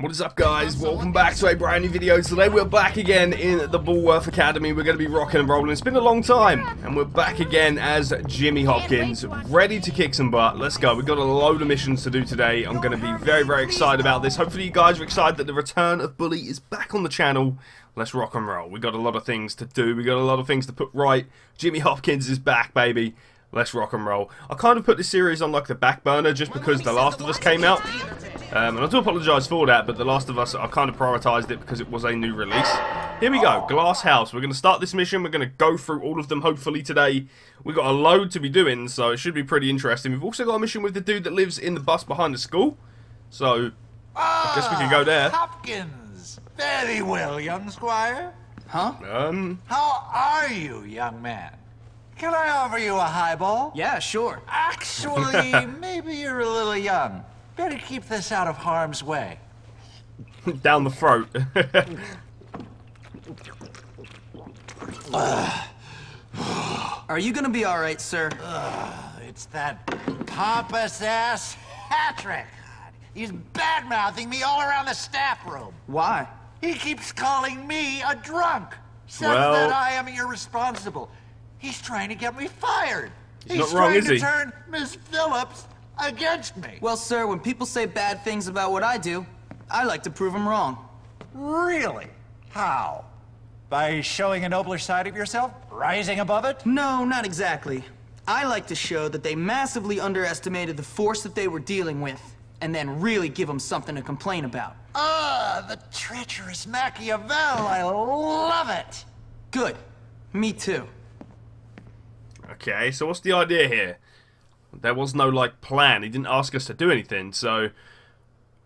What is up guys? Welcome back to a brand new video. Today we're back again in the Bullworth Academy. We're going to be rocking and rolling. It's been a long time. And we're back again as Jimmy Hopkins, ready to kick some butt. Let's go. We've got a load of missions to do today. I'm going to be very, very excited about this. Hopefully you guys are excited that the return of Bully is back on the channel. Let's rock and roll. We've got a lot of things to do. We've got a lot of things to put right. Jimmy Hopkins is back, baby. Let's rock and roll. I kind of put this series on like the back burner just because The Last of Us came out. Um, and I do apologise for that, but The Last of Us, I kind of prioritised it because it was a new release. Here we go, Glass House. We're going to start this mission. We're going to go through all of them, hopefully, today. We've got a load to be doing, so it should be pretty interesting. We've also got a mission with the dude that lives in the bus behind the school. So, I guess we can go there. Hopkins. Very well, young squire. Huh? Um, How are you, young man? Can I offer you a highball? Yeah, sure. Actually, maybe you're a little young. Better keep this out of harm's way. down the throat. Are you gonna be alright, sir? It's that pompous ass Patrick. He's bad mouthing me all around the staff room. Why? He keeps calling me a drunk. Says Well- that I am irresponsible. He's trying to get me fired. He's not wrong, trying is to he? turn Miss Phillips against me. Well, sir, when people say bad things about what I do, I like to prove them wrong. Really? How? By showing a nobler side of yourself? Rising above it? No, not exactly. I like to show that they massively underestimated the force that they were dealing with, and then really give them something to complain about. Ah, the treacherous Machiavel. I love it. Good. Me too. okay, so what's the idea here? There was no, like, plan. He didn't ask us to do anything, so...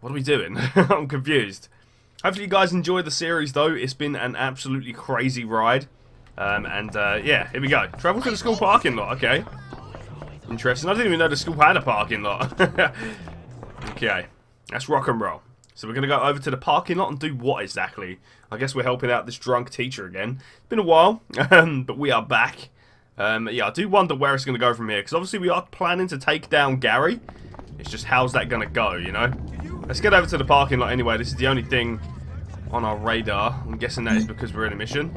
What are we doing? I'm confused. Hopefully you guys enjoyed the series, though. It's been an absolutely crazy ride. Um, and, uh, yeah, here we go. Travel to the school parking lot, okay. Interesting. I didn't even know the school had a parking lot. okay, that's rock and roll. So we're going to go over to the parking lot and do what exactly? I guess we're helping out this drunk teacher again. It's been a while, but we are back. Um, yeah, I do wonder where it's going to go from here, because obviously we are planning to take down Gary. It's just how's that going to go, you know? Let's get over to the parking lot anyway. This is the only thing on our radar. I'm guessing that is because we're in a mission.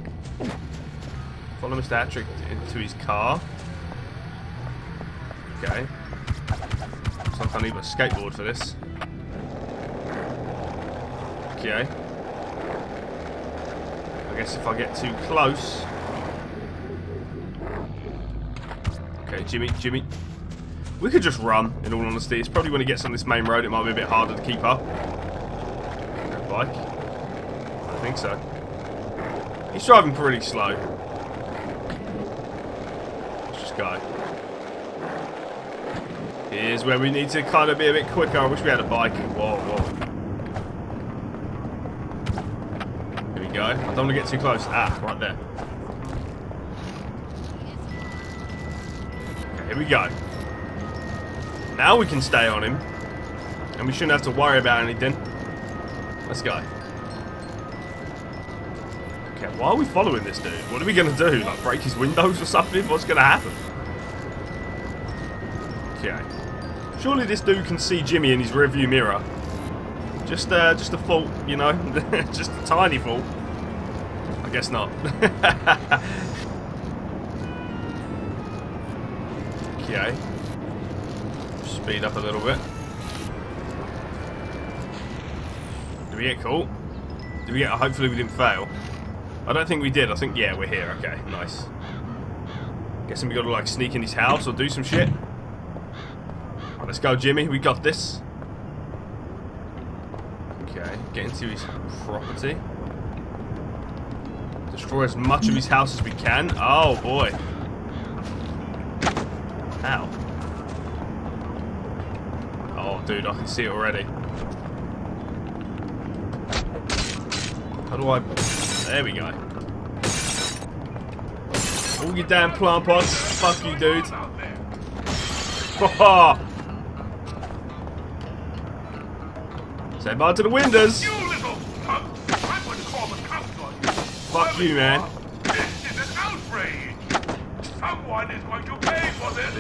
Follow Mr. Hattrick into his car. Okay. Like I need a skateboard for this. Okay. I guess if I get too close... Okay, Jimmy, Jimmy. We could just run, in all honesty. It's probably when he gets on this main road, it might be a bit harder to keep up. Bike? I think so. He's driving pretty slow. Let's just go. Here's where we need to kind of be a bit quicker. I wish we had a bike. Whoa, whoa. Here we go. I don't want to get too close. Ah, right there. Here we go. Now we can stay on him. And we shouldn't have to worry about anything. Let's go. Okay, why are we following this dude? What are we going to do? Like, break his windows or something? What's going to happen? Okay. Surely this dude can see Jimmy in his rearview mirror. Just, uh, just a fault, you know? just a tiny fault. I guess not. okay. Speed up a little bit. Did we get caught? Did we get... Hopefully we didn't fail. I don't think we did. I think, yeah, we're here. Okay, nice. Guessing we gotta, like, sneak in his house or do some shit. Right, let's go, Jimmy. We got this. Okay, get into his property. Destroy as much of his house as we can. Oh, boy. Ow. Oh, dude, I can see it already. How do I... There we go. All your damn plant pots. Fuck you, dude. Say bye to the windows. You little punk! I wouldn't call the cops on you. Fuck you, man. This is an outrage. Someone is going to pay for this.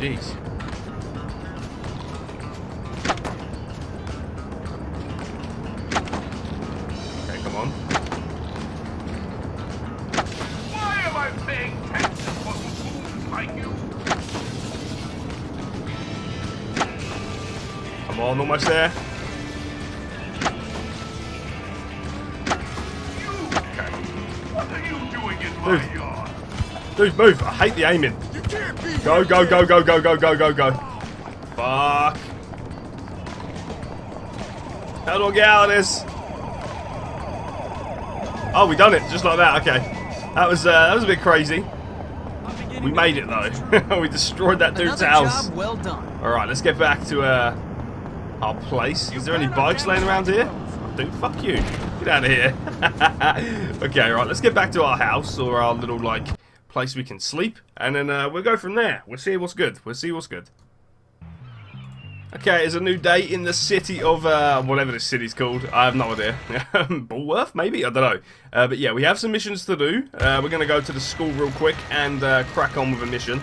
Jeez. Okay, come on. Why am I paying taxes for fools like you? Come on, almost there. You, Okay. what are you doing in my Dude. yard? Dude, move. I hate the aiming. Go, go, go, go, go, go, go, go, go. Fuck. How do I get out of this? Oh, we done it just like that. Okay, that was uh, that was a bit crazy. We made it though. we destroyed that dude's Another house. job well done. All right, let's get back to uh, our place. Is there any bikes laying around here? Dude, fuck you. Get out of here. okay, right. Let's get back to our house or our little like place we can sleep, and then uh, we'll go from there. We'll see what's good. We'll see what's good. Okay, it's a new day in the city of uh, whatever this city's called. I have no idea. Bullworth, maybe? I don't know. Uh, but yeah, we have some missions to do. Uh, we're going to go to the school real quick and uh, crack on with a mission.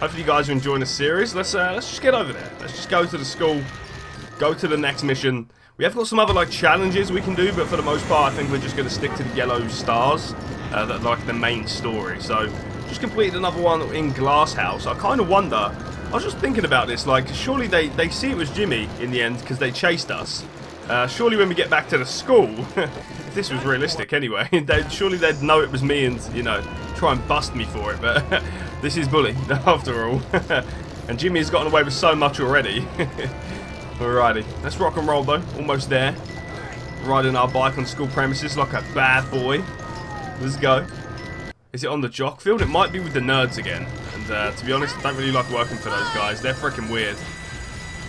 Hopefully you guys are enjoying the series. Let's uh, let's just get over there. Let's just go to the school, go to the next mission. We have got some other like challenges we can do, but for the most part, I think we're just going to stick to the yellow stars, uh, that like the main story. So just completed another one in Glass House. I kind of wonder. I was just thinking about this. Like, surely they they see it was Jimmy in the end because they chased us. Uh, surely when we get back to the school, if this was realistic anyway, they'd, surely they'd know it was me and, you know, try and bust me for it, but this is bullying after all. and Jimmy has gotten away with so much already. Alrighty, let's rock and roll though, almost there. Riding our bike on school premises like a bad boy. Let's go. Is it on the jock field? It might be with the nerds again. And uh, to be honest, I don't really like working for those guys. They're freaking weird.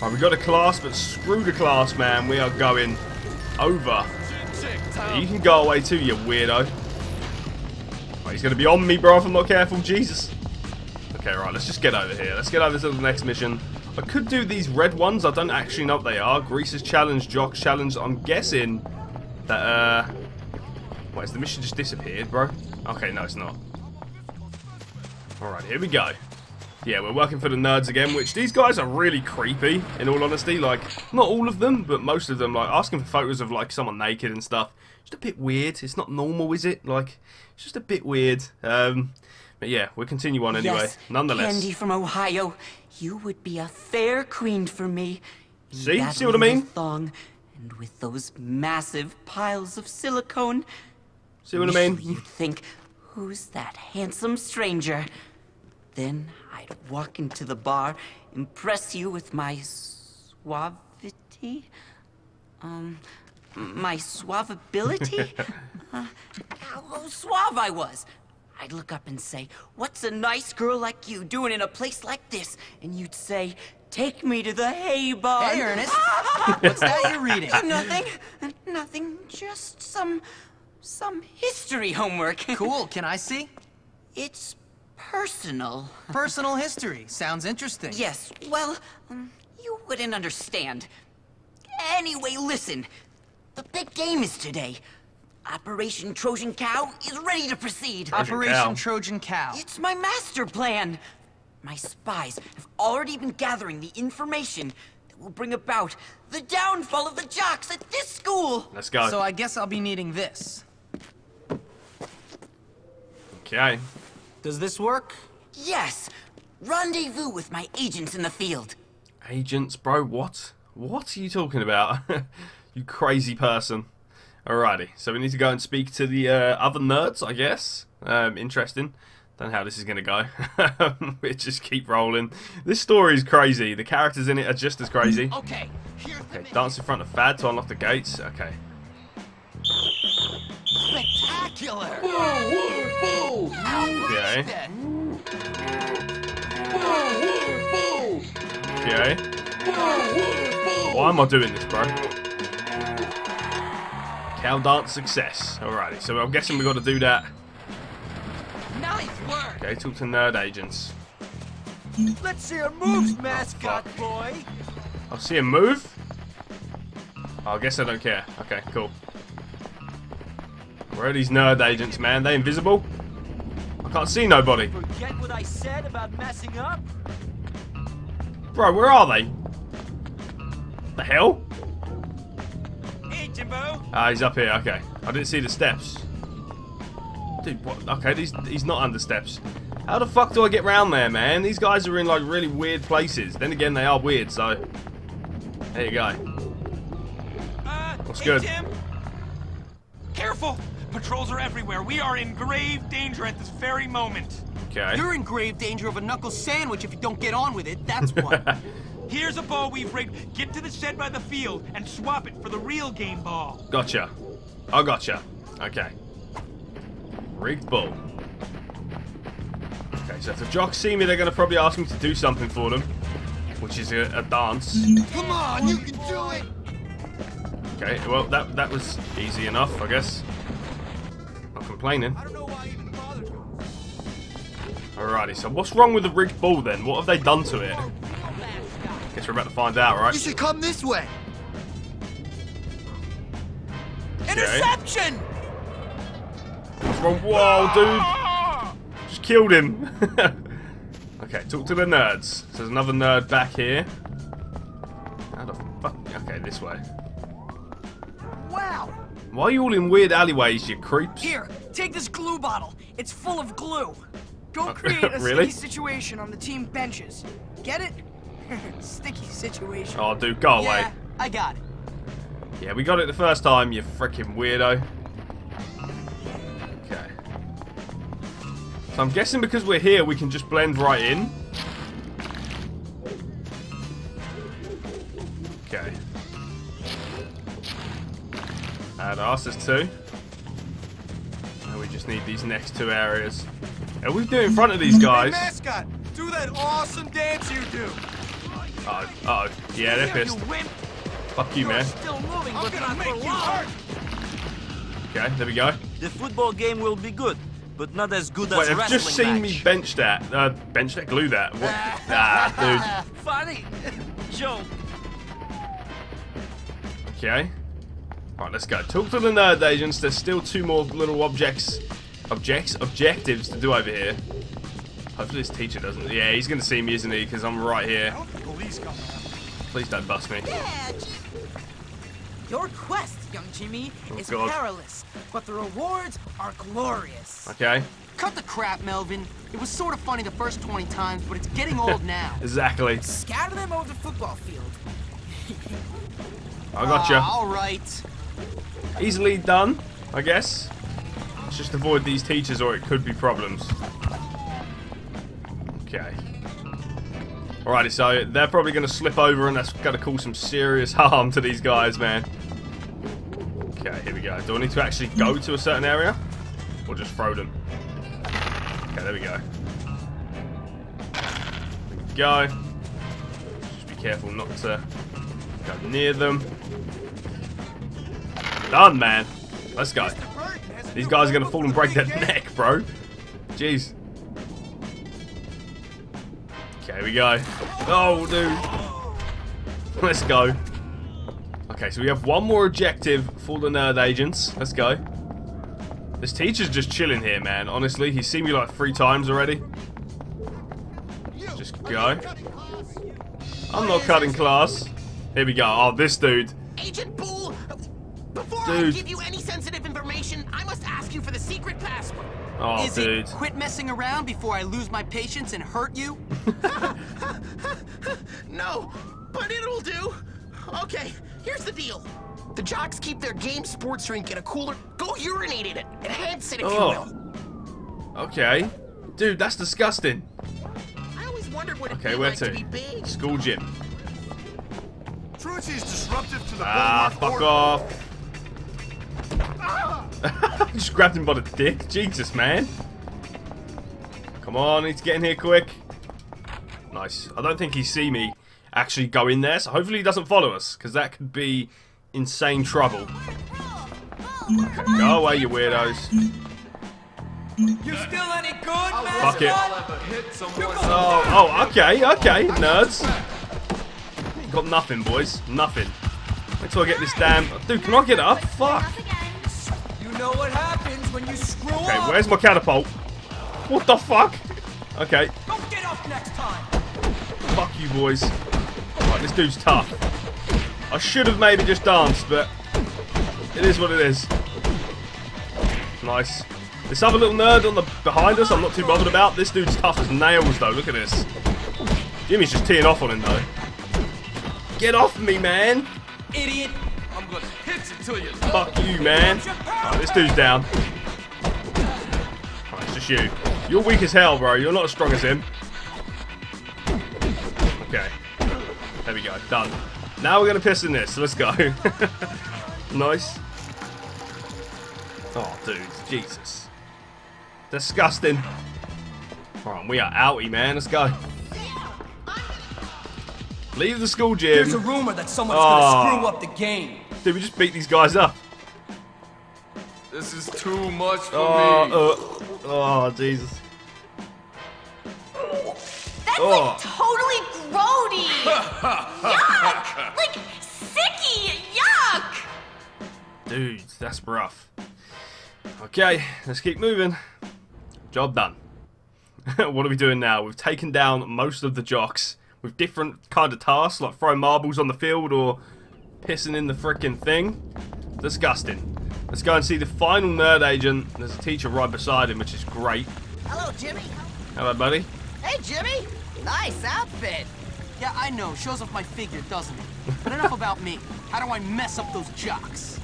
Right, we got a class, but screw the class, man. We are going over. You can go away too, you weirdo. Right, he's going to be on me, bro, if I'm not careful. Jesus. Okay, right, let's just get over here. Let's get over to the next mission. I could do these red ones. I don't actually know what they are. Grease's challenge, Jock's challenge. I'm guessing that, uh... Wait, has the mission just disappeared, bro? Okay, no, it's not. Alright, here we go. Yeah, we're working for the nerds again, which these guys are really creepy, in all honesty. Like, not all of them, but most of them, like, asking for photos of, like, someone naked and stuff. Just a bit weird. It's not normal, is it? Like, it's just a bit weird. Um, but yeah, we'll continue on anyway. Yes, Nonetheless. Candy from Ohio, you would be a fair queen for me. See? See what I mean? Thong, and with those massive piles of silicone. See what I mean? You'd think, who's that handsome stranger? Then I'd walk into the bar, impress you with my suavity, um, my suavability. uh, how suave I was. I'd look up and say, "What's a nice girl like you doing in a place like this?" And you'd say, "Take me to the hay barn." Hey, Earnest. What's that you're reading? Nothing. Nothing. Just some, some history homework. Cool, can I see? It's personal. Personal history. Sounds interesting. Yes, well, um, you wouldn't understand. Anyway, listen. The big game is today. Operation Trojan Cow is ready to proceed. Trojan Operation Cow. Trojan Cow. It's my master plan. My spies have already been gathering the information that will bring about the downfall of the jocks at this school. Let's go. So I guess I'll be needing this. Okay. Does this work? Yes, rendezvous with my agents in the field. Agents, bro, what? What are you talking about? you crazy person. Alrighty, so we need to go and speak to the uh, other nerds, I guess. Um, interesting. Don't know how this is going to go. we just keep rolling. This story is crazy. The characters in it are just as crazy. Okay, here's the Okay, dance in front of Fad to unlock the gates. Okay. spectacular. Okay. Okay. Why am I doing this, bro? Cow dance success. Alrighty, so I'm guessing we got to do that. Nice work. Okay, talk to nerd agents. Let's see your moves, mm. mascot oh, boy. I'll see him move. Oh, I guess I don't care. Okay, cool. Where are these nerd agents, man? They invisible? I can't see nobody. Forget what I said about messing up? Bro, where are they? The hell? Hey, Jimbo. Ah, he's up here. Okay. I didn't see the steps. Dude, what? Okay, he's, he's not under steps. How the fuck do I get round there, man? These guys are in, like, really weird places. Then again, they are weird, so... There you go. Uh, What's hey, good? Tim. Careful! Patrols are everywhere. We are in grave danger at this very moment. Okay. You're in grave danger of a knuckle sandwich if you don't get on with it, that's what. Here's a ball we've rigged. Get to the shed by the field and swap it for the real game ball. Gotcha. I gotcha. Okay. Rigged ball. Okay, so if the jocks see me, they're going to probably ask me to do something for them. Which is a, a dance. Come on, you can do it! Okay, well, that that was easy enough, I guess. Not complaining. I don't know why I even bothered. Alrighty, so what's wrong with the rigged bull then? What have they done to it? Guess we're about to find out, right? You should come this way. Interception! What's wrong? Whoa, dude! Just killed him. okay, talk to the nerds. So there's another nerd back here. How the fuck? Okay, this way. Why are you all in weird alleyways, you creeps? Here, take this glue bottle. It's full of glue. Go create a really? sticky situation on the team benches. Get it? sticky situation. Oh, dude, go away. Yeah, I got it. Yeah, we got it the first time, you freaking weirdo. Okay. So I'm guessing because we're here, we can just blend right in. Add us as two. And we just need these next two areas. Are we doing in front of these guys? mascot, do that awesome dance you do. Uh oh, uh oh. Yeah, they're pissed. You wimp. Fuck you, man. Still moving, I'm gonna make you hurt. Okay, there we go. The football game will be good, but not as good Wait, as they've wrestling just seen match. me bench that. Uh, bench that, glue that. What? ah, Funny. Joke. Okay. Right, let's go. Talk to the nerd agents. There's still two more little objects, objects, objectives to do over here. Hopefully this teacher doesn't. Yeah, he's gonna see me, isn't he? Because I'm right here. Police coming. Please don't bust me. Yeah, Jim. Your quest, young Jimmy, is God. Perilous, but the rewards are glorious. Okay. Cut the crap, Melvin. It was sort of funny the first 20 times, but it's getting old now. Exactly. Scatter them over the football field. I gotcha. Ah, all right. Easily done, I guess. Let's just avoid these teachers or it could be problems. Okay. Alrighty, so they're probably going to slip over and that's going to cause some serious harm to these guys, man. Okay, here we go. Do I need to actually go to a certain area? Or just throw them? Okay, there we go. There we go. Just be careful not to go near them. Done, man. Let's go. These guys are gonna fall and break their neck, bro. Jeez. Okay, here we go. Oh, dude. Let's go. Okay, so we have one more objective for the nerd agents. Let's go. This teacher's just chilling here, man. Honestly, he's seen me like three times already. Let's just go. I'm not cutting class. Here we go. Oh, this dude. Agent Bull, before Dude. I give you any sensitive information, I must ask you for the secret password. Oh, Is dude. it quit messing around before I lose my patience and hurt you? No, but it'll do. Okay, here's the deal. The jocks keep their game sports drink in a cooler. Go urinate in it. Enhance it if Oh. you will. Okay. Dude, that's disgusting. I always wondered what Okay, where like to? to? be big. School gym. Trucy is disruptive to the Ah, fuck order. off. Just grabbed him by the dick. Jesus, man. Come on, need to get in here quick. Nice. I don't think he see me. actually go in there. So hopefully he doesn't follow us, because that could be insane trouble. Okay, go away, you weirdos. You still any good, Fuck it. Oh, oh, okay, okay, nerds. Got nothing, boys. Nothing. Wait till I get this damn... Dude, can I get up? Fuck. You know what happens when you screw Okay, up. where's my catapult? What the fuck? Okay, Don't get up next time. fuck you, boys. Right, this dude's tough. I should have maybe just danced, but it is what it is. Nice. This other little nerd on the behind us, I'm not too bothered about. This dude's tough as nails, though. Look at this. Jimmy's just teeing off on him, though. Get off me, man! Idiot. Fuck you, man. Alright, this dude's down. Alright, it's just you. You're weak as hell, bro. You're not as strong as him. Okay. There we go. Done. Now we're gonna piss in this. Let's go. nice. Oh, dude. Jesus. Disgusting. Alright, we are outie, man. Let's go. Leave the school gym. There's a rumor that someone's Oh. gonna screw ah. up the game. Dude, we just beat these guys up. This is too much for me. Oh, uh, oh, Jesus. That's Oh. like totally grody. yuck! Like sicky. Yuck! Dude, that's rough. Okay, let's keep moving. Job done. what are we doing now? We've taken down most of the jocks with different kind of tasks, like throwing marbles on the field or pissing in the freaking thing. Disgusting. Let's go and see the final nerd agent. There's a teacher right beside him, which is great. Hello, Jimmy. Hello, buddy. Hey, Jimmy. Nice outfit. Yeah, I know. Shows off my figure, doesn't it? But enough about me. How do I mess up those jocks?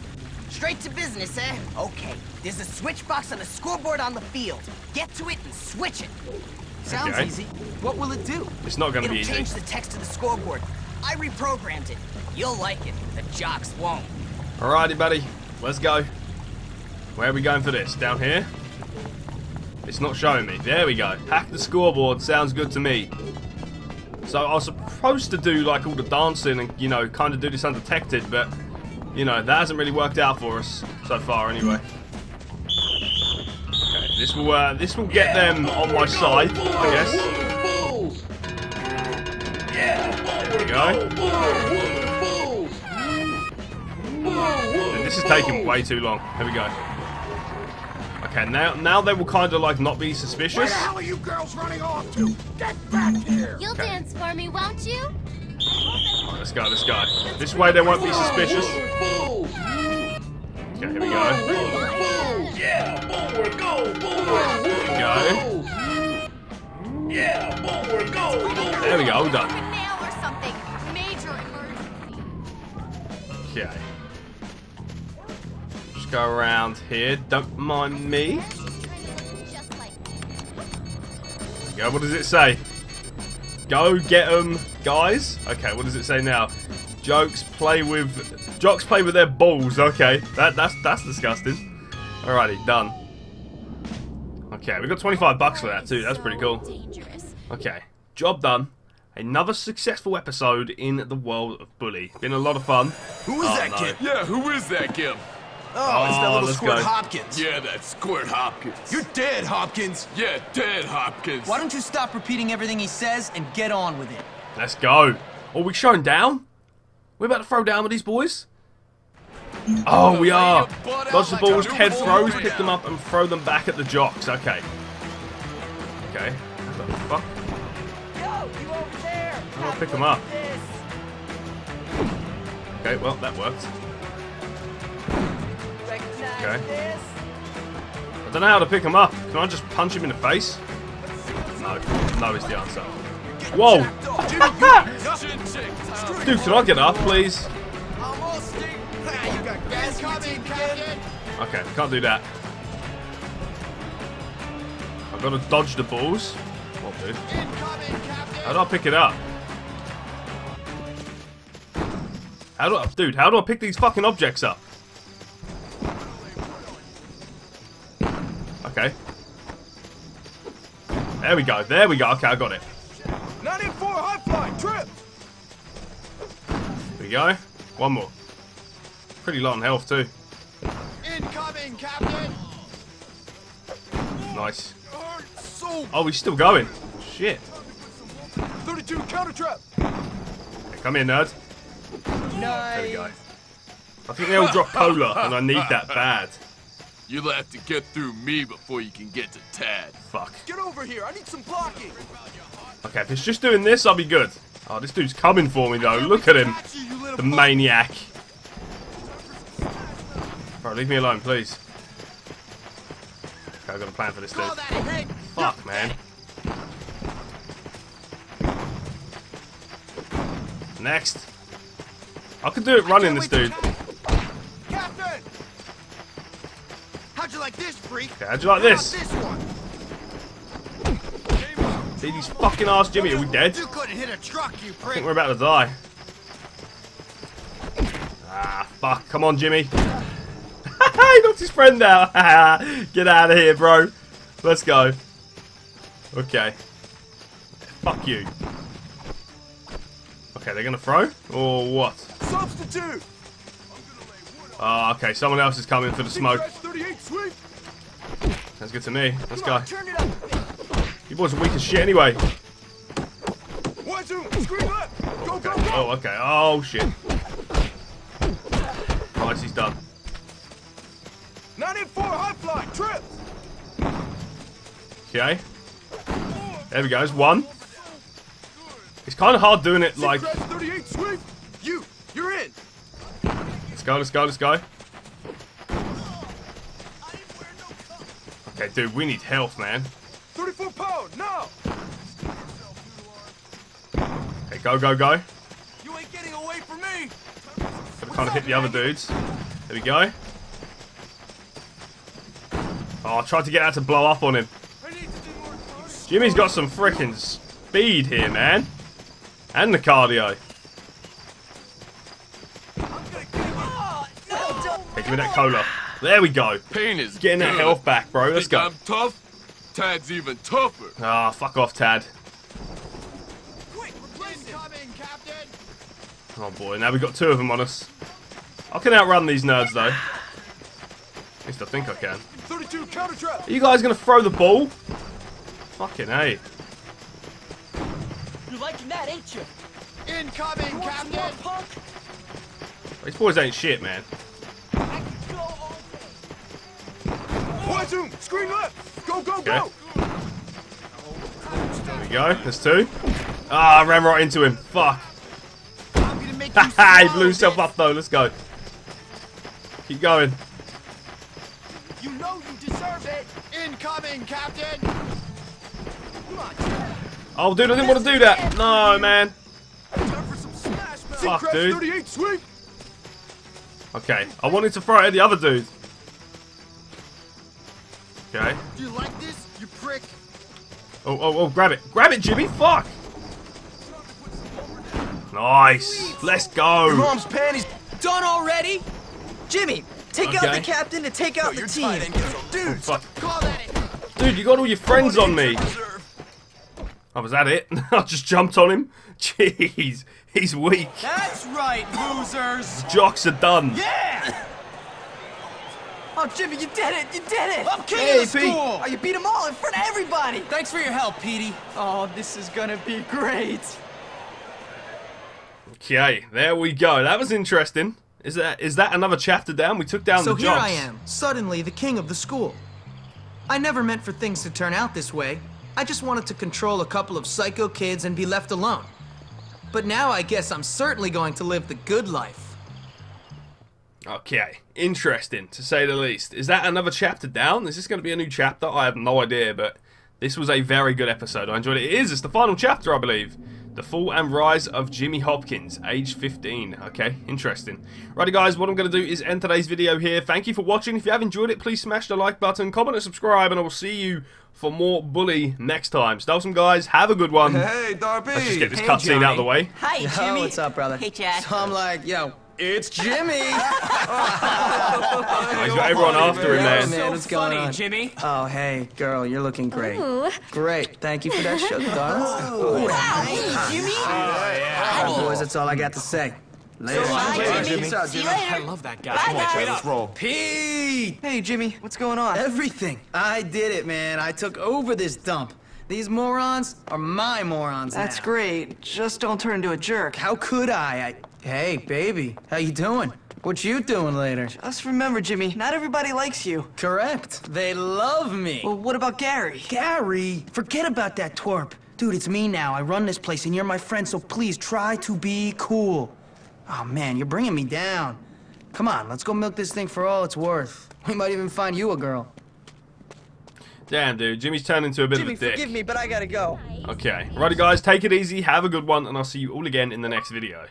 Straight to business, eh? Okay. There's a switch box on the scoreboard on the field. Get to it and switch it. Sounds Okay. easy. What will it do? It's not going to It'll be easy. change the text to the scoreboard. I reprogrammed it. You'll like it. The jocks won't. Alrighty, buddy. Let's go. Where are we going for this? Down here? It's not showing me. There we go. Hack the scoreboard. Sounds good to me. So I was supposed to do like all the dancing and, you know, kind of do this undetected, but, you know, that hasn't really worked out for us so far anyway. Okay, this will, uh, this will get them on my side, I guess. There we go. This is taking way too long. Here we go. Okay, now now they will kind of like not be Where suspicious. the hell are you girls running off to? Get back here! You'll dance for me, won't you? Alright, let's go, let's go. This way they won't be suspicious. Okay, here we go. Yeah, forward, go, forward! Go. Yeah, forward, go, forward! There we go, all done. Nail or something. Major emergency. Okay. Just go around here. Don't mind me. Yeah, what does it say? Go get them, guys. Okay, what does it say now? Jokes play with jocks play with their balls. Okay, that that's that's disgusting. Alrighty, done. Okay, we got 25 bucks for that too. That's pretty cool. Okay, job done. Another successful episode in the world of Bully. Been a lot of fun. Who is Oh, that no. kid? Yeah, who is that kid? Oh, it's that Oh, little let's Squirt go. Hopkins. Yeah, that Squirt Hopkins. You're dead, Hopkins. Yeah, dead Hopkins. Why don't you stop repeating everything he says and get on with it? Let's go. Oh, we showing down? We're about to throw down with these boys? Oh, we are. Dodge the balls, head throws, pick them up, and throw them back at the jocks. Okay. Okay. What the fuck? Yo, you over there. How do I pick them up? Okay, well, that worked. Okay. I don't know how to pick him up. Can I just punch him in the face? No. No is the answer. Whoa! Dude, can I get up, please? Okay, can't do that. I've got to dodge the balls. What, dude? How do I pick it up? How do I, dude? How do I pick these fucking objects up? There we go. There we go. Okay, I got it. 94 high fly, trip! There we go. One more. Pretty low on health too. Incoming, Captain! Nice. Oh, he's still going. Shit. 32 counter trap! Come here, nerd. There we go. I think they all drop cola, and I need that bad. You'll have to get through me before you can get to Tad. Fuck. Get over here, I need some blocking! Okay, if it's just doing this, I'll be good. Oh, this dude's coming for me, though. Look at him. The maniac. Bro, leave me alone, please. Okay, I've got a plan for this dude. Call that a hit! Fuck, man. Next. I could do it running this dude. Captain! How'd you like this, freak? Okay, how'd you like this? this one? See these fucking ass Jimmy, are we dead? You couldn't hit a truck, you I prick! think we're about to die. Ah, fuck. Come on, Jimmy. he knocked his friend out. Get out of here, bro. Let's go. Okay. Fuck you. Okay, they're gonna throw? Or what? Substitute! Ah, okay, someone else is coming for the smoke. 38! Sounds good to me. Let's go. Turn it up a bit! You boys are weak as shit anyway. Oh, okay. Oh, shit. Nice, he's done. 9 in 4, high fly, trip! Okay. There we go. There's one. It's kind of hard doing it like... 38 sweep! You, you're in! Let's go, let's go, let's go. Okay, dude, we need health, man. 34 pound, now! Okay, go, go, go. You ain't getting away from me! Gotta kind of hit the other dudes. There we go. Oh, I tried to get that to blow up on him. Jimmy's got some freaking speed here, man. And the cardio. Okay, give me that cola. There we go. Pain is Getting that good. health back, bro. Let's Think go. I'm tough? Tad's even tougher. Ah, fuck off, Tad. Incoming, Captain! Oh boy, now we've got two of them on us. I can outrun these nerds though. At least I think I can. 32 counter trap! Are you guys gonna throw the ball? Fucking hey. You liking that, ain't you? Incoming, Captain! Punk? These boys ain't shit, man. Two, screen left! Go, go, Okay. go! There we go. There's two. Ah, I ran right into him. Fuck. Haha, he blew himself up though. Let's go. Keep going. You know you deserve it! Incoming, Captain! Come on, Oh, dude, I didn't want to do that. No, man. time for some smash, man! Fuck, dude. 38 sweep! Okay, I wanted to throw it at the other dude. Okay. Do you like this, you prick? Oh, oh, oh, grab it. Grab it, Jimmy. Fuck. Nice. Let's go. Your Mom's panties done already? Jimmy, take out the captain to take out the team. Dude, Fuck. call that it! Dude, you got all your friends on me. Oh, was that it? I just jumped on him. Jeez, he's weak. That's right, losers. Jocks are done. Yeah! Oh, Jimmy, you did it! You did it! I'm king Hey, of the Pete. school! Oh, you beat them all in front of everybody! Thanks for your help, Petey. Oh, this is gonna be great. Okay, there we go. That was interesting. Is that is that another chapter down? We took down so the So here. I am, suddenly the king of the school. I never meant for things to turn out this way. I just wanted to control a couple of psycho kids and be left alone. But now I guess I'm certainly going to live the good life. Okay, interesting to say the least. Is that another chapter down? Is this going to be a new chapter? I have no idea, but this was a very good episode. I enjoyed it. It is. It's the final chapter, I believe. The Fall and Rise of Jimmy Hopkins, age 15. Okay, interesting. Righty, guys, what I'm going to do is end today's video here. Thank you for watching. If you have enjoyed it, please smash the like button, comment and subscribe, and I will see you for more Bully next time. Stay awesome, guys. Have a good one. Hey, Derby! Let's just get this Hey, cutscene out of the Johnny. way. Hi, Yo, Jimmy. what's up, brother? Hey, Chad. So I'm like, yo, it's Jimmy. Oh, he's got everyone after him, man. man, what's going on? Jimmy. Oh, hey, girl, you're looking great. Ooh. Great. Thank you for that sugar, darling. Wow, hey, Jimmy. Oh, boys, that's all I got to say. Later. So bye, Later, Jimmy. Out, See you Jimmy. later. I love that guy. Bye, Come on, guys. Trey, let's roll. Pete! Hey, Jimmy, what's going on? Everything. I did it, man. I took over this dump. These morons are my morons That's now. great. Just don't turn into a jerk. How could I? I? Hey, baby. How you doing? What you doing later? Just remember, Jimmy, not everybody likes you. Correct. They love me. Well, what about Gary? Gary, forget about that twerp. Dude, it's me now. I run this place and you're my friend, so please try to be cool. Oh man, you're bringing me down. Come on, let's go milk this thing for all it's worth. We might even find you a girl. Damn, dude. Jimmy's turned into a bit Jimmy, of a dick. forgive me, but I gotta go. Okay. Righty, guys. Take it easy. Have a good one, and I'll see you all again in the next video.